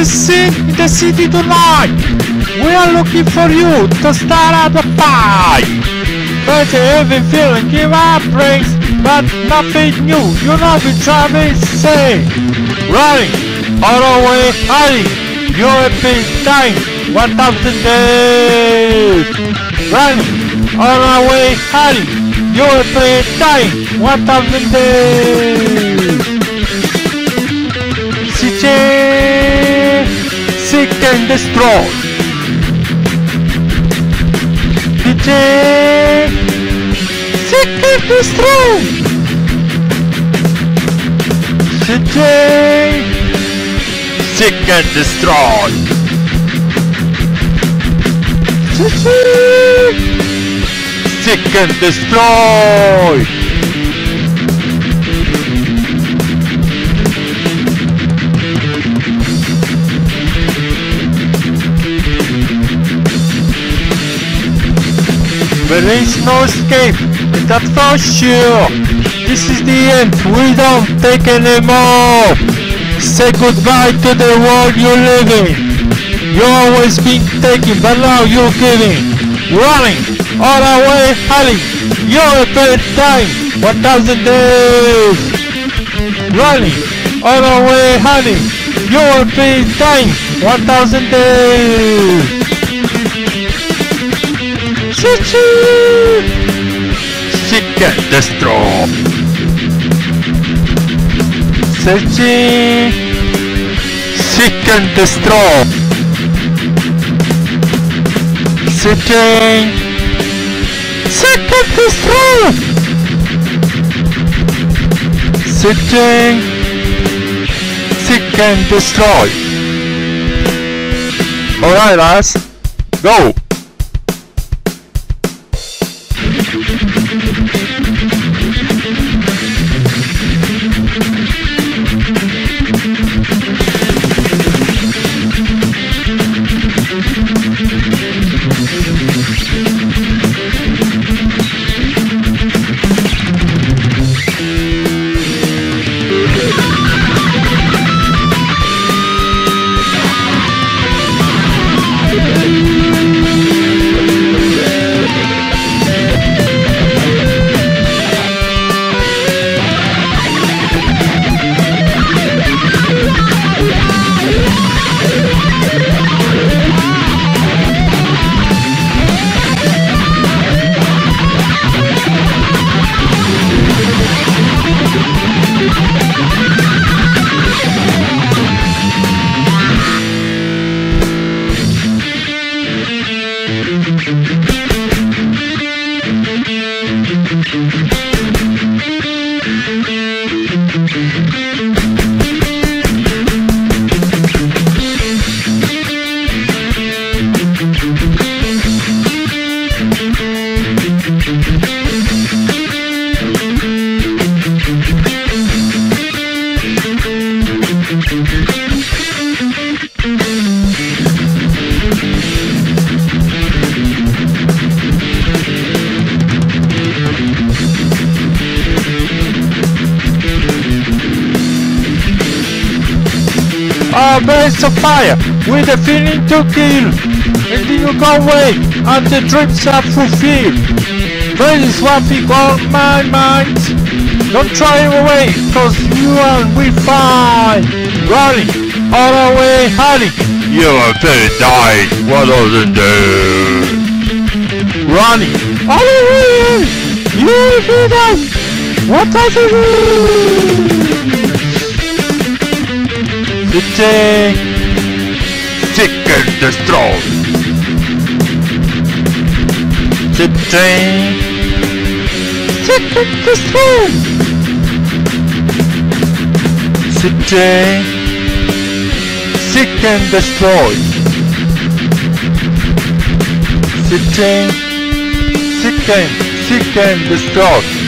The scene in the city tonight. We are looking for you to start out the fight. But every feeling give up brings, but nothing new. You know we try to say. Running, all the way hiding. You have been dying 1,000 days. Running, all the way hiding. You have been dying 1,000 days. CJ Seek and Destroy. CJ Seek and Destroy. CJ Seek and Destroy. CJ Seek and Destroy There is no escape, that's for sure. This is the end, we don't take anymore. Say goodbye to the world you live in. You always been taking, but now you're giving. Running, all the way hiding. You're a bad time, 1000 days. Running, all the way hiding. You're a bad time, 1000 days. Choo-choo! And destroy! Searching! Seek and destroy! Searching! Seek and destroy! Searching! And destroy! Alright lads, go! Música Our base of fire with a feeling to kill. and you go away and the dreams are fulfilled. That is one thing on my mind. Don't try away, cause you are we fine. Running all the way, honey. You are very nice. What does it do? Running all the way. You hear that? What does it do? Sitting. Seek and destroy. Sitting. Second destroy. Sitting. Seek and destroy. Sitting. Seek and, seek and destroy.